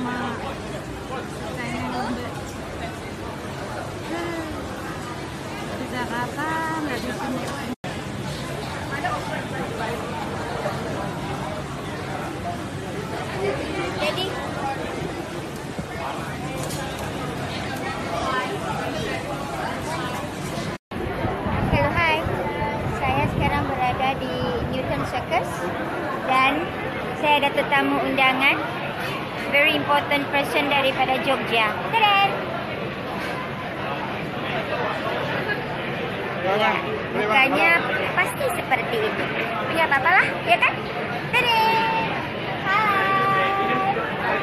sama saya lomba hmm, di Jakarta nggak di sini. Jadi? Saya sekarang berada di Newton Circus dan saya ada tetamu undangan very important person daripada Jogja. Keren. Ya, mukanya pasti seperti itu. Ya, apa-apalah, ya kan? Keren. Hai.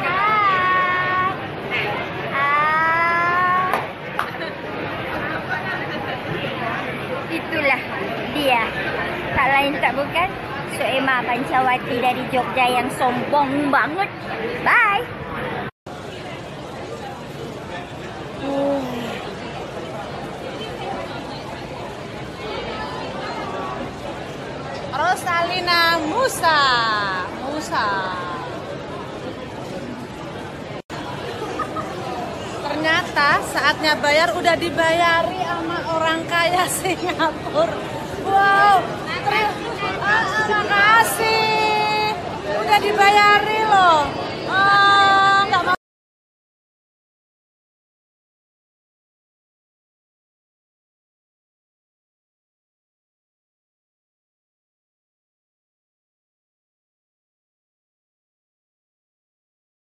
Hai. Ah. Itulah dia. Tak lain tak bukan Soema Pancawati dari Jogja yang sombong banget. Bye. Rosalina Musa. Musa. Ternyata saatnya bayar udah dibayari sama orang kaya Singapura. Wow. Terima